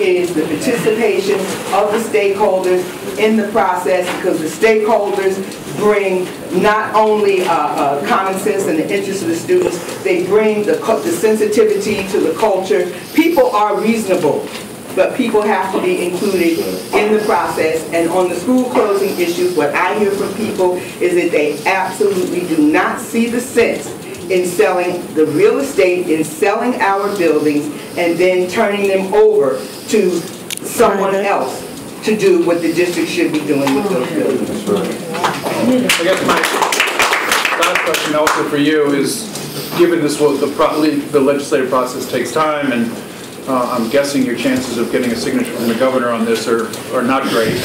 is the participation of the stakeholders in the process because the stakeholders bring not only uh, uh, common sense and the interest of the students, they bring the, the sensitivity to the culture. People are reasonable but people have to be included in the process. And on the school closing issues, what I hear from people is that they absolutely do not see the sense in selling the real estate, in selling our buildings, and then turning them over to someone else to do what the district should be doing with those buildings. I guess my last question also for you is, given this will, the, the legislative process takes time and uh, I'm guessing your chances of getting a signature from the governor on this are, are not great.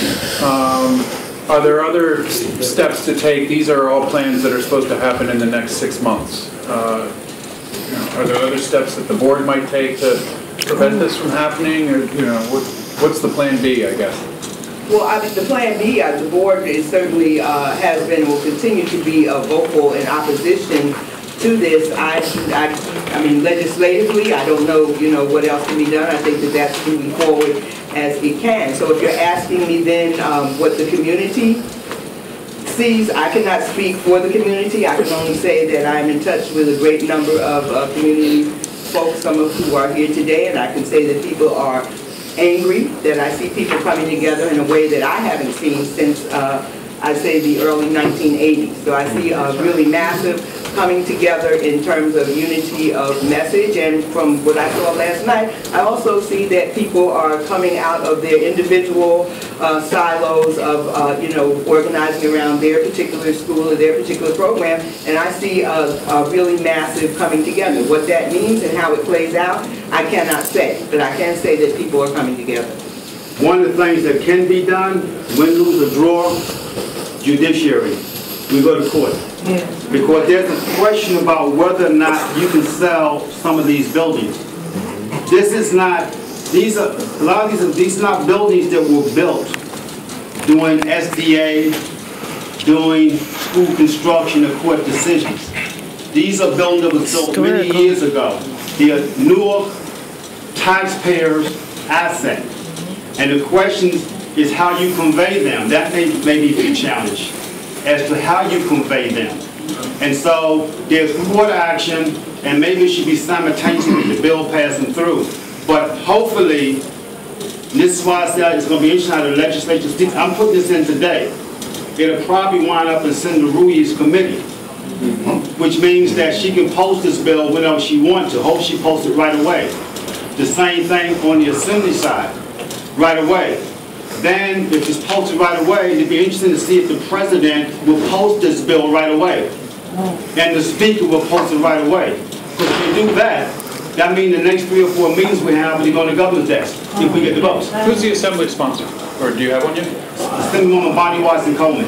Um, are there other steps to take? These are all plans that are supposed to happen in the next six months. Uh, are there other steps that the board might take to prevent this from happening? Or, you know, what, what's the plan B, I guess? Well, I mean, the plan B, uh, the board is certainly uh, has been, will continue to be a vocal in opposition to this. I, I, I mean, legislatively, I don't know, you know, what else can be done. I think that that's moving forward as it can. So if you're asking me then um, what the community sees, I cannot speak for the community. I can only say that I'm in touch with a great number of uh, community folks, some of who are here today, and I can say that people are angry, that I see people coming together in a way that I haven't seen since, uh, I say, the early 1980s. So I see a really massive coming together in terms of unity of message. And from what I saw last night, I also see that people are coming out of their individual uh, silos of, uh, you know, organizing around their particular school or their particular program. And I see a, a really massive coming together. What that means and how it plays out, I cannot say. But I can say that people are coming together. One of the things that can be done, win, lose, or draw, judiciary. We go to court. Because there's a question about whether or not you can sell some of these buildings. This is not, these are, a lot of these are, these are not buildings that were built doing SDA, doing school construction or court decisions. These are buildings that was built many years ago. They are Newark taxpayers' asset. And the question is how you convey them. That may, may be a challenge as to how you convey them. And so there's court action, and maybe it should be simultaneous with the bill passing through. But hopefully, this is why I said it's going to be interesting how the legislature speaks. I'm putting this in today. It'll probably wind up in Senator Ruiz's committee, which means that she can post this bill whenever she wants to. Hope she posts it right away. The same thing on the assembly side, right away. Then, if it's posted right away, it'd be interesting to see if the president will post this bill right away. And the speaker will post it right away. Because if we do that, that means the next three or four meetings we have, we go to the governor's desk, if we get the votes. Who's the assembly sponsor? Or do you have one yet? Assemblywoman Bonnie Watson Coleman.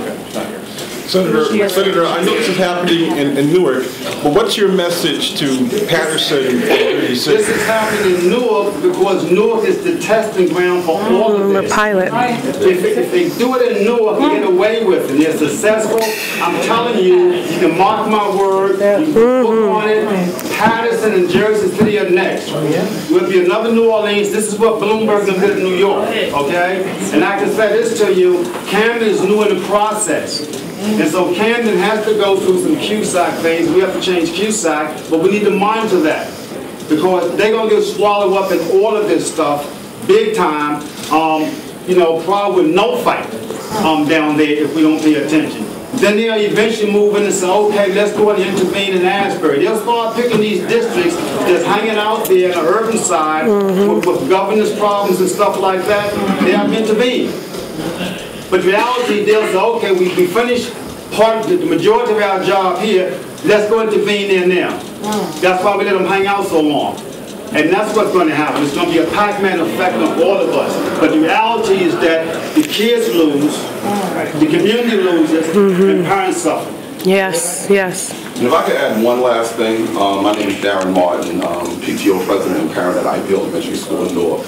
Senator, Senator, I know this is happening in, in Newark, but what's your message to Paterson and 36? This is happening in Newark because Newark is the testing ground for all of Mm, this. the pilot. If, if they do it in Newark, they get away with it. They're successful. I'm telling you, you can mark my word, you can book on it. Paterson and Jersey City are next. Will be another New Orleans. This is what Bloomberg did in New York, okay? And I can say this to you, Camden is new in the process. And so Camden has to go through some QSAC phase. We have to change QSAC, but we need to monitor that because they're gonna get swallowed up in all of this stuff, big time. Um, you know, probably with no fight um, down there if we don't pay attention. Then they'll eventually move in and say, okay, let's go and intervene in Asbury. They'll start picking these districts that's hanging out there on the urban side with, with governance problems and stuff like that. They'll intervene. But reality, they'll say, okay, we, we finished part, of the majority of our job here, let's go intervene there now. That's why we let them hang out so long. And that's what's going to happen. It's going to be a Pac-Man effect on all of us. But the reality is that the kids lose, the community loses, and parents suffer. Yes, yes. And if I could add one last thing, um, my name is Darren Martin, um, PTO president and parent at Ivy Hill Elementary School in Newark.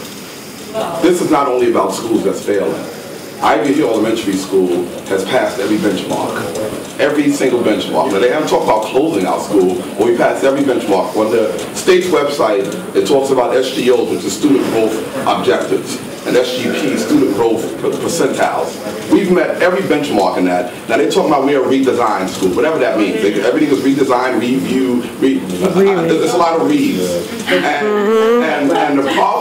This is not only about schools that's failing. Ivy Hill Elementary School has passed every benchmark, every single benchmark. Now, they haven't talked about closing our school, but we passed every benchmark. On the state's website, it talks about SGOs, which is student growth objectives, and SGP, student growth percentiles. We've met every benchmark in that. Now, they're talking about we're a redesigned school, whatever that means. They- Everything is redesigned, review, re, uh, there's a lot of reads. And, and,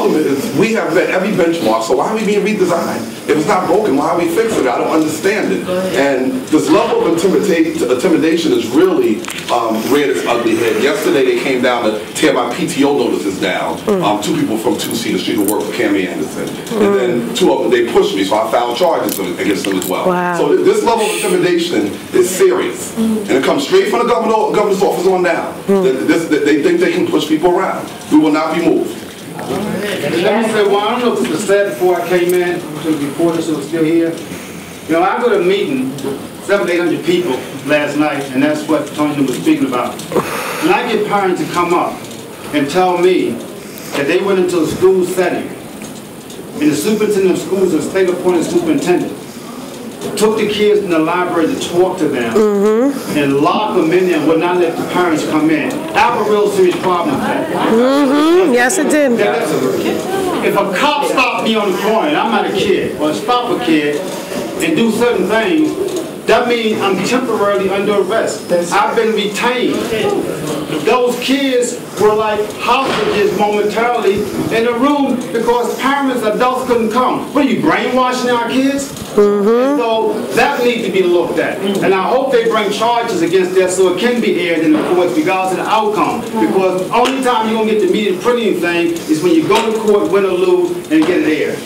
problem is, we have met every benchmark, so why are we being redesigned? If it's not broken, why are we fixing it? I don't understand it. And this level of intimidation is really um, reared its ugly head. Yesterday, they came down to tear my PTO notices down. Um, two people from 2 Cedar Street who work for Cami Anderson. And then two of them, they pushed me, so I filed charges against them as well. Wow. So th- this level of intimidation is serious. And it comes straight from the governor, governor's office on down. That This, they think they can push people around. We will not be moved. Let me say, well, I don't know if this was said before I came in, before this was still here. You know, I go to a meeting, seven, eight hundred people last night, and that's what Tony was speaking about. And I get parents to come up and tell me that they went into a school setting, and the superintendent of schools, a state appointed superintendent, took the kids in the library to talk to them, mm-hmm. and locked them in there and would not let the parents come in. I have a real serious problem with that. Yes, it did. If a cop stopped me on the corner, and I'm not a kid, or stop a kid and do certain things, that means I'm temporarily under arrest. I've been retained. Those kids were like hostages momentarily in the room because parents, adults couldn't come. What are you, brainwashing our kids? Mm-hmm. And so that needs to be looked at. And I hope they bring charges against that so it can be aired in the courts regardless of the outcome. Because the only time you're gonna get the media printing thing is when you go to court, win or lose, and get it aired.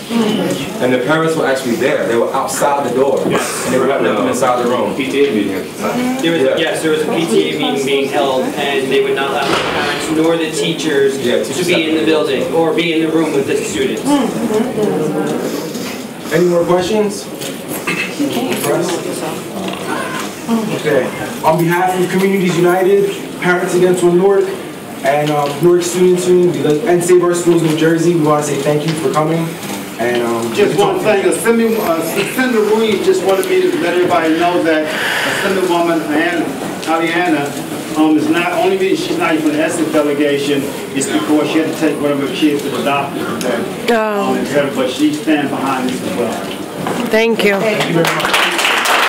And the parents were actually there. They were outside the door. Yes. And they were letting them inside the room. There was, Yeah. yes, there was a PTA meeting being held, and they would not allow the parents nor the teachers Yeah, to teachers be in the building or be in the room with the students. Any more questions? Okay. On behalf of Communities United, Parents Against One Newark, and um, Newark Students Union, and Save Our Schools New Jersey, we want to say thank you for coming. And um, Just one thing, Assembly, uh, Senator Ruiz just wanted me to let everybody know that Assemblywoman Anna, Aliana, um, is not, only reason she's not even an Essex delegation is because she had to take one of her kids to the doctor. okay? Oh. Um, But she stands behind this as well. Thank you. Thank you very much.